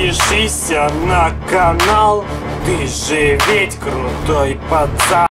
Подпишись на канал, ты же ведь крутой пацан.